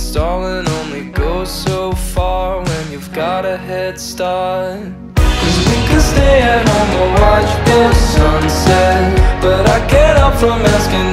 stalling only goes so far when you've got a head start. Cause we can stay at home or watch the sunset. But I get up from asking